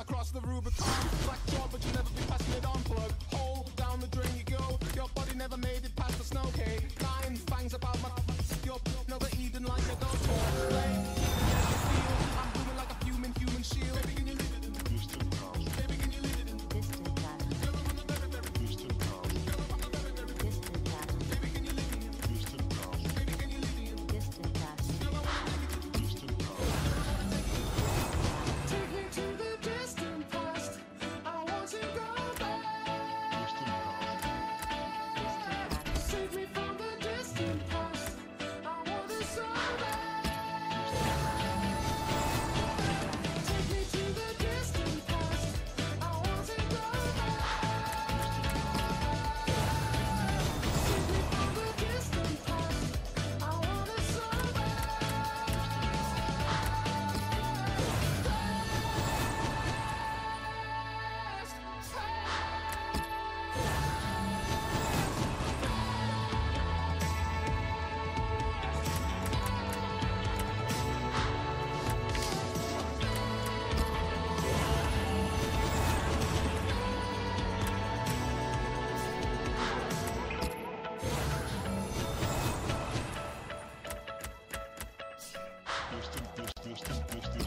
across the Rubicon. Black jaw, but you never be passing it on. Plug hole down the drain you go. Your body never made. teste, teste, teste, teste.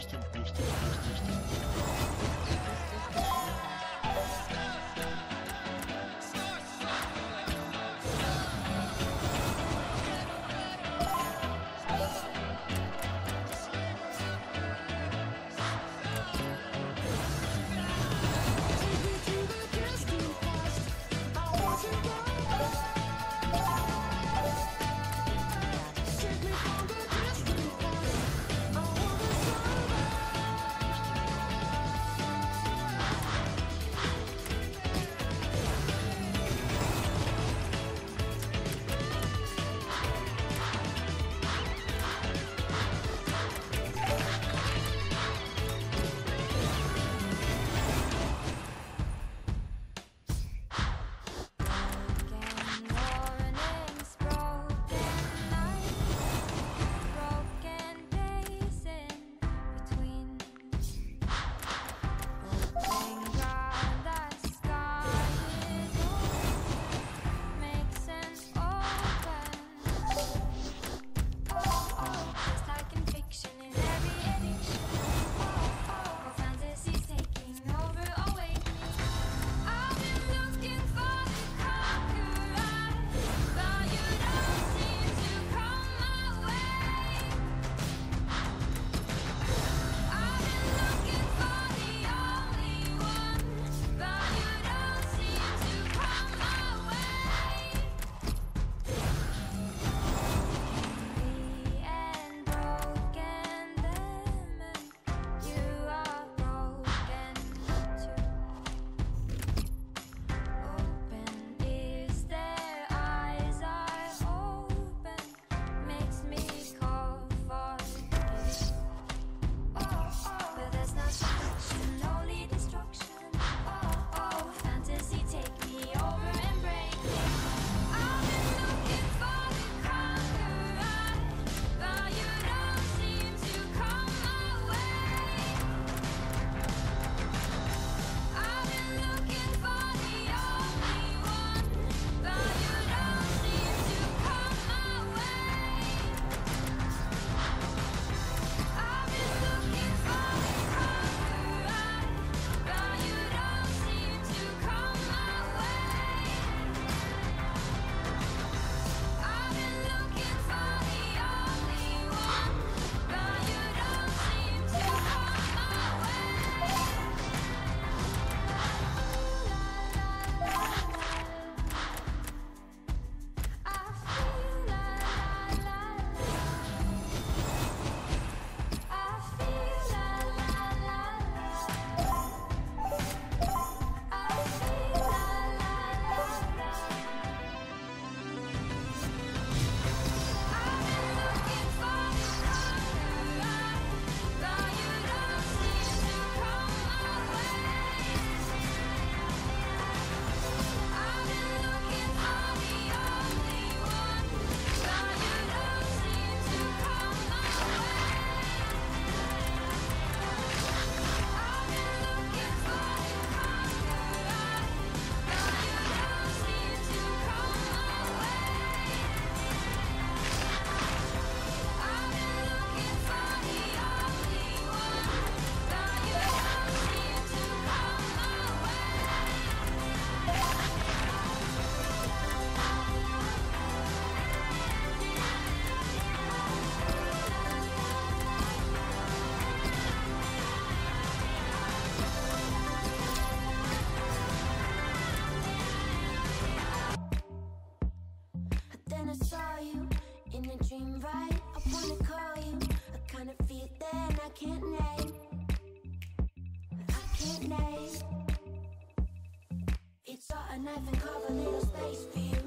A knife and carve a little space. It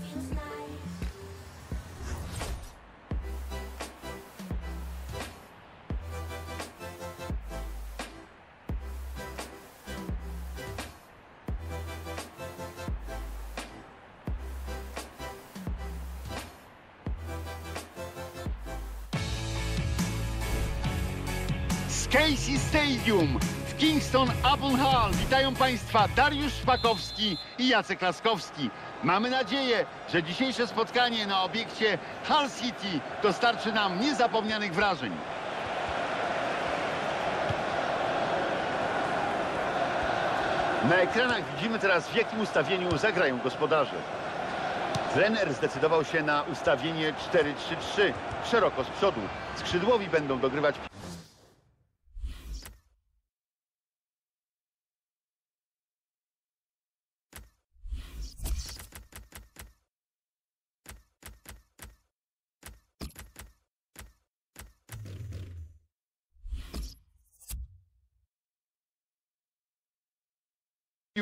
feels nice. Casey Stadium Kingston upon Hall. Witają Państwa Dariusz Szpakowski i Jacek Laskowski. Mamy nadzieję, że dzisiejsze spotkanie na obiekcie Hull City dostarczy nam niezapomnianych wrażeń. Na ekranach widzimy teraz w jakim ustawieniu zagrają gospodarze. Trener zdecydował się na ustawienie 4-3-3 szeroko z przodu. Skrzydłowi będą dogrywać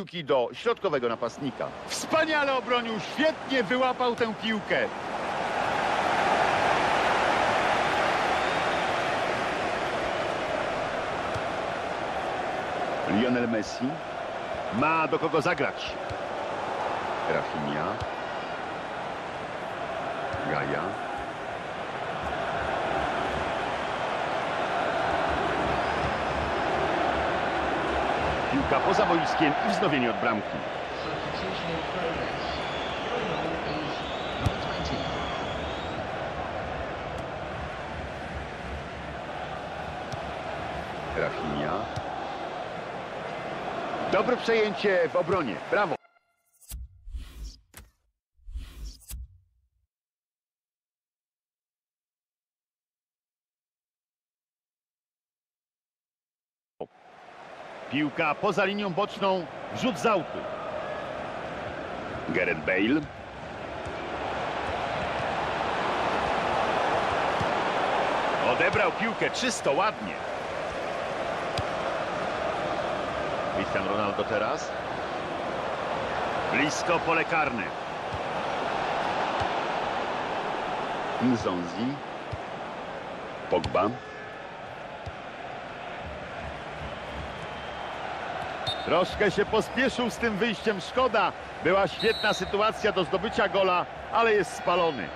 piłki do środkowego napastnika. Wspaniale obronił, świetnie wyłapał tę piłkę. Lionel Messi ma do kogo zagrać. Rafinha. Gaja. Piłka poza boiskiem i wznowienie od bramki. Substitution in progress. Going on is number 20. Rafinha. Dobre przejęcie w obronie. Brawo. Piłka poza linią boczną. Rzut z autu. Gareth Bale. Odebrał piłkę czysto, ładnie. Cristiano Ronaldo teraz. Blisko pole karne. Nzonzi. Pogba. Troszkę się pospieszył z tym wyjściem, szkoda. Była świetna sytuacja do zdobycia gola, ale jest spalony.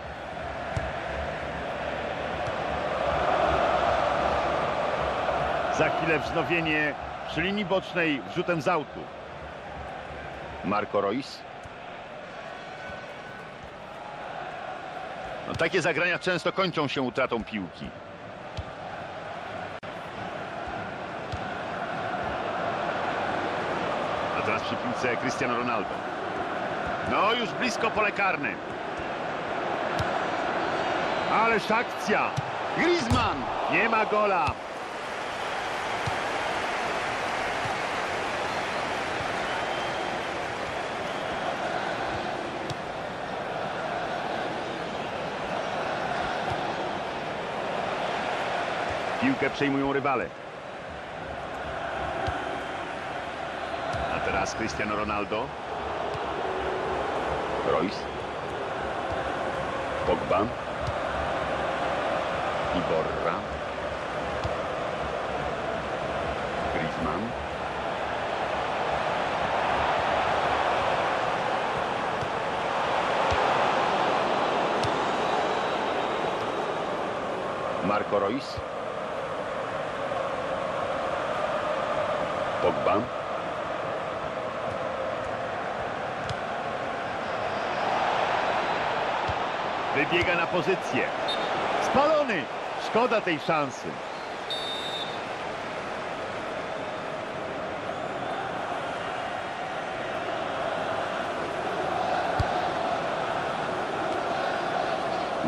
Za chwilę wznowienie przy linii bocznej wrzutem z autu. Marco Reus. No, takie zagrania często kończą się utratą piłki. A teraz przy piłce Cristiano Ronaldo. No już blisko pole karne. Ależ akcja! Griezmann! Nie ma gola. Piłkę przejmują rywale. Teraz Cristiano Ronaldo. Royce. Pogba. Iborra. Griezmann. Marco Reus. Pogba. Wybiega na pozycję. Spalony! Szkoda tej szansy.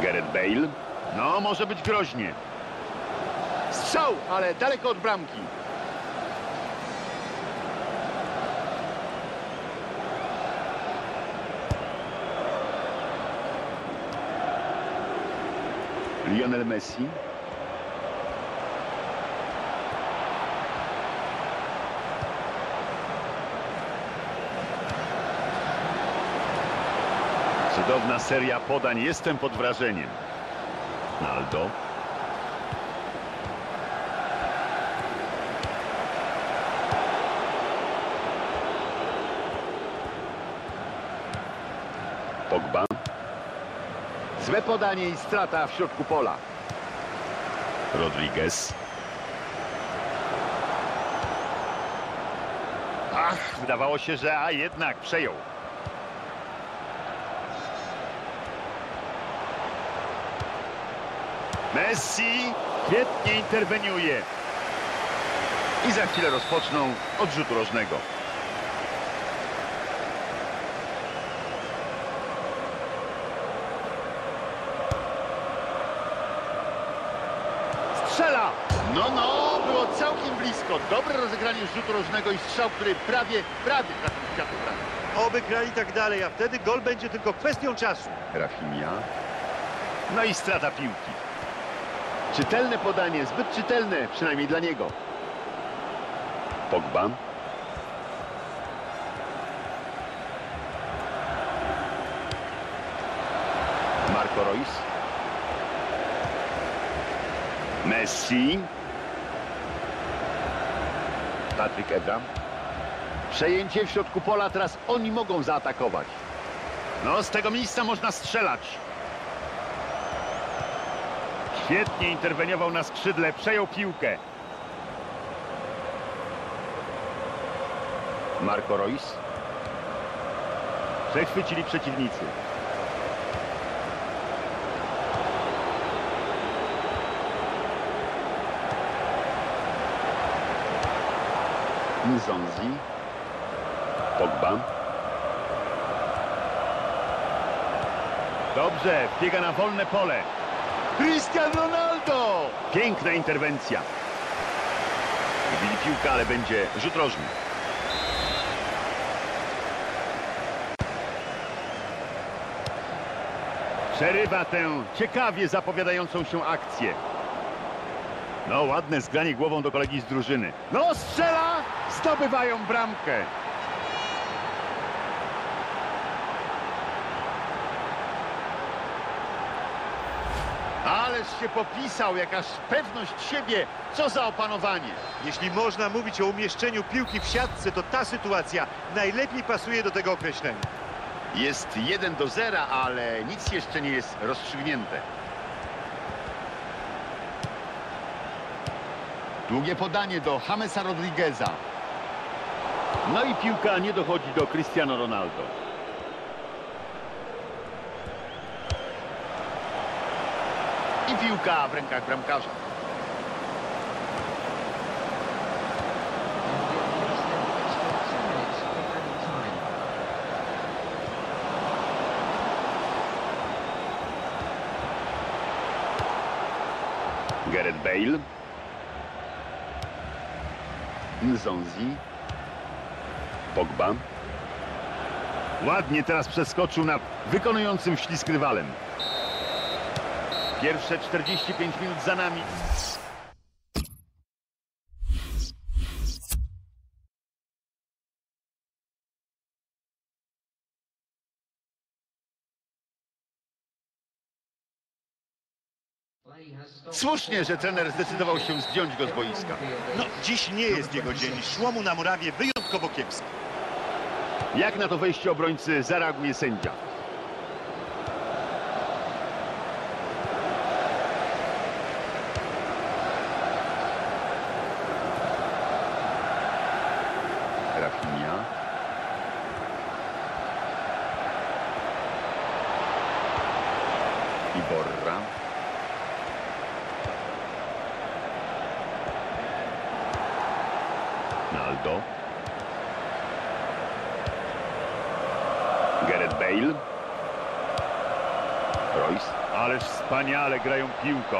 Gareth Bale. No, może być groźnie. Strzał, ale daleko od bramki. Lionel Messi. Cudowna seria podań. Jestem pod wrażeniem. Naldo. Złe podanie i strata w środku pola. Rodriguez. Ach, wydawało się, że a jednak przejął. Messi świetnie interweniuje. I za chwilę rozpoczną od rzutu rożnego. Strzela! No, no, było całkiem blisko. Dobre rozegranie rzutu rożnego i strzał, który prawie, prawie trafił w kwiatów bramki. Oby grali tak dalej, a wtedy gol będzie tylko kwestią czasu. Rafinha. No i strata piłki. Czytelne podanie, zbyt czytelne, przynajmniej dla niego. Pogba. Marco Reus. Messi. Patryk Evra. Przejęcie w środku pola, teraz oni mogą zaatakować. No, z tego miejsca można strzelać. Świetnie interweniował na skrzydle, przejął piłkę. Marco Reus. Przechwycili przeciwnicy. Nzonzi. Pogba. Dobrze, biega na wolne pole. Cristiano Ronaldo! Piękna interwencja. Wybili piłkę, ale będzie rzut rożny. Przerywa tę ciekawie zapowiadającą się akcję. No, ładne zgranie głową do kolegi z drużyny. No, strzela! Zdobywają bramkę. Ależ się popisał, jakaż pewność siebie, co za opanowanie. Jeśli można mówić o umieszczeniu piłki w siatce, to ta sytuacja najlepiej pasuje do tego określenia. Jest 1 do 0, ale nic jeszcze nie jest rozstrzygnięte. Długie podanie do Jamesa Rodrigueza. No i piłka nie dochodzi do Cristiano Ronaldo. I piłka w rękach bramkarza. Gareth Bale. Nzonzi. Pogba. Ładnie teraz przeskoczył nad wykonującym ślisk rywalem. Pierwsze 45 minut za nami. Słusznie, że trener zdecydował się zdjąć go z boiska. No, dziś nie jest jego dzień. Szło mu na murawie wyjątkowo kiepsko. Jak na to wejście obrońcy zareaguje sędzia? Rafinha. Iborra. Naldo. Gareth Bale. Royce. Ależ wspaniale grają piłką.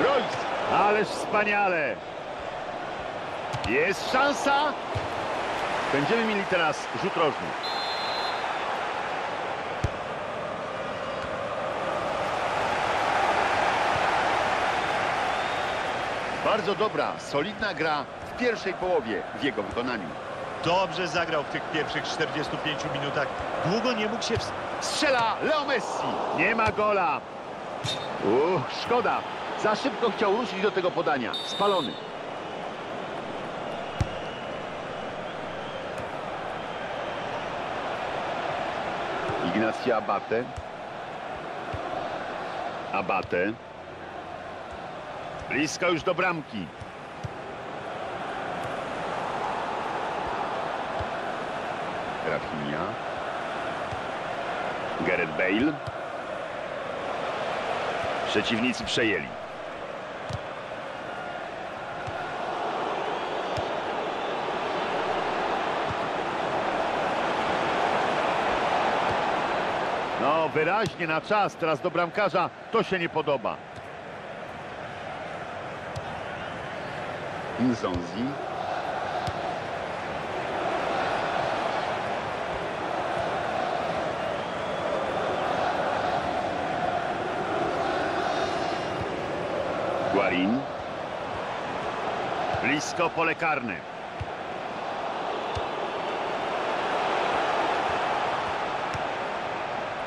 Royce. Ależ wspaniale. Jest szansa. Będziemy mieli teraz rzut rożny. Bardzo dobra, solidna gra w pierwszej połowie w jego wykonaniu. Dobrze zagrał w tych pierwszych 45 minutach. Długo nie mógł się Strzela Leo Messi. Nie ma gola. Uch, szkoda. Za szybko chciał ruszyć do tego podania. Spalony. Ignacio Abate. Abate. Blisko już do bramki. Rafinha. Gareth Bale. Przeciwnicy przejęli. No, wyraźnie na czas. Teraz do bramkarza. To się nie podoba. Nzonzi. Guarin. Blisko pole karne.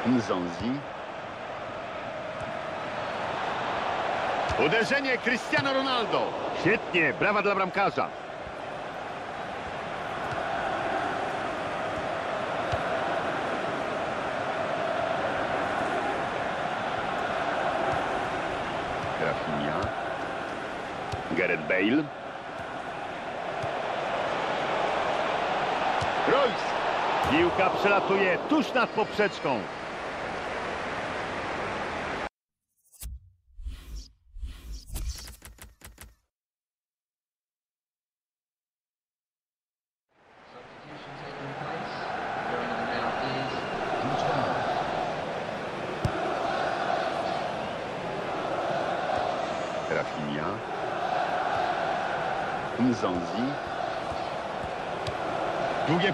Nzonzi. Uderzenie Cristiano Ronaldo. Świetnie, brawa dla bramkarza. Rafinha. Gareth Bale. Royce. Piłka przelatuje tuż nad poprzeczką.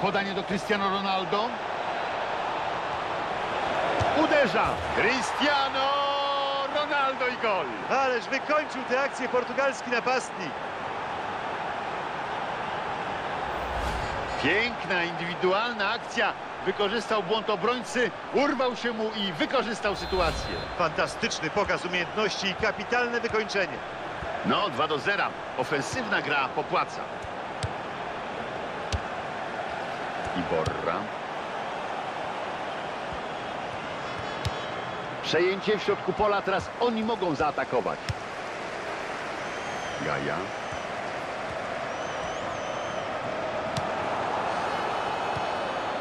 Podanie do Cristiano Ronaldo. Uderza. Cristiano Ronaldo i gol. Ależ wykończył tę akcję portugalski napastnik. Piękna, indywidualna akcja. Wykorzystał błąd obrońcy, urwał się mu i wykorzystał sytuację. Fantastyczny pokaz umiejętności i kapitalne wykończenie. No, 2 do 0. Ofensywna gra popłaca. Iborra. Przejęcie w środku pola, teraz oni mogą zaatakować. Gaja.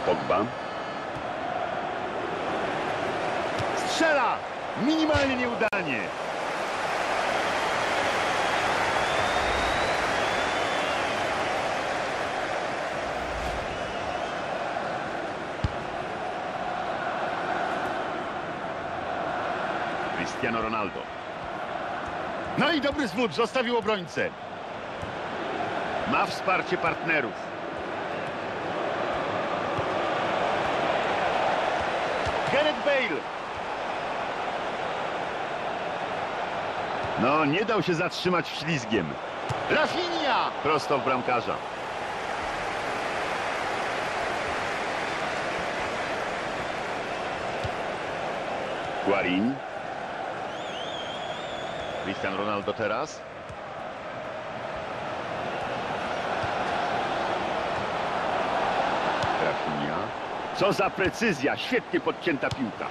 Pogba. Strzela! Minimalnie nieudanie. Cristiano Ronaldo. No i dobry zwód, zostawił obrońcę. Ma wsparcie partnerów. Gareth Bale. No, nie dał się zatrzymać ślizgiem. Rafinha! Prosto w bramkarza. Guarin. Cristiano Ronaldo teraz. Rafinha. Co za precyzja, świetnie podcięta piłka.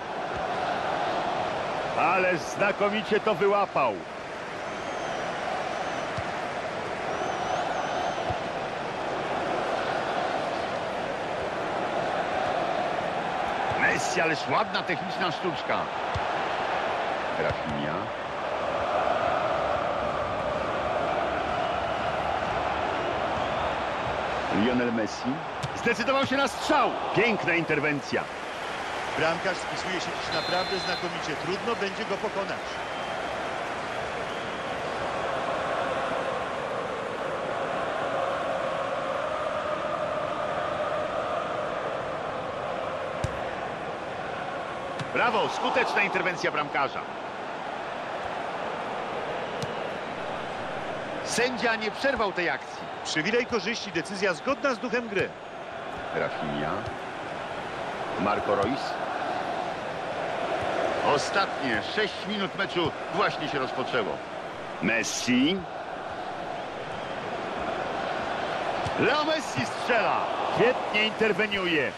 Ale znakomicie to wyłapał. Messi, ależ ładna techniczna sztuczka. Rafinha. Lionel Messi zdecydował się na strzał. Piękna interwencja. Bramkarz spisuje się dziś naprawdę znakomicie. Trudno będzie go pokonać. Brawo, skuteczna interwencja bramkarza. Sędzia nie przerwał tej akcji. Przywilej korzyści, decyzja zgodna z duchem gry. Rafinha. Marco Reus. Ostatnie 6 minut meczu właśnie się rozpoczęło. Messi. Leo Messi strzela. Świetnie interweniuje.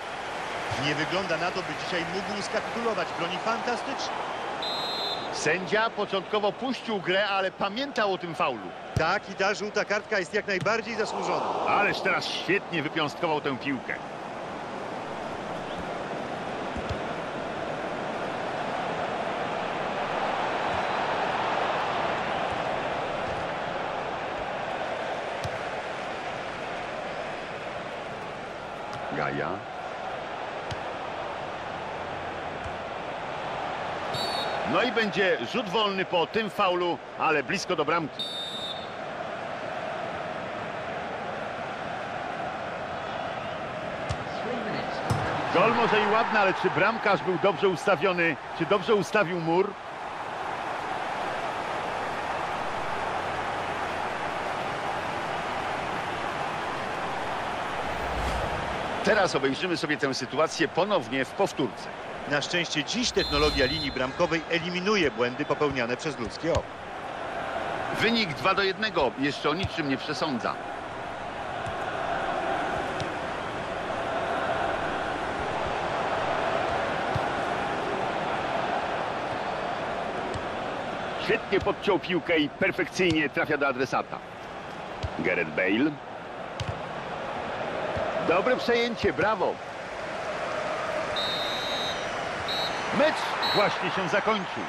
Nie wygląda na to, by dzisiaj mógł skapitulować. Broni fantastycznie. Sędzia początkowo puścił grę, ale pamiętał o tym faulu. Tak, i ta żółta kartka jest jak najbardziej zasłużona. Ależ teraz świetnie wypiąstkował tę piłkę. Gaja. No i będzie rzut wolny po tym faulu, ale blisko do bramki. Gol może i ładny, ale czy bramkarz był dobrze ustawiony? Czy dobrze ustawił mur? Teraz obejrzymy sobie tę sytuację ponownie w powtórce. Na szczęście dziś technologia linii bramkowej eliminuje błędy popełniane przez ludzkie oko. Wynik 2 do 1 jeszcze o niczym nie przesądza. Świetnie podciął piłkę i perfekcyjnie trafia do adresata. Gareth Bale. Dobre przejęcie, brawo. Mecz właśnie się zakończył.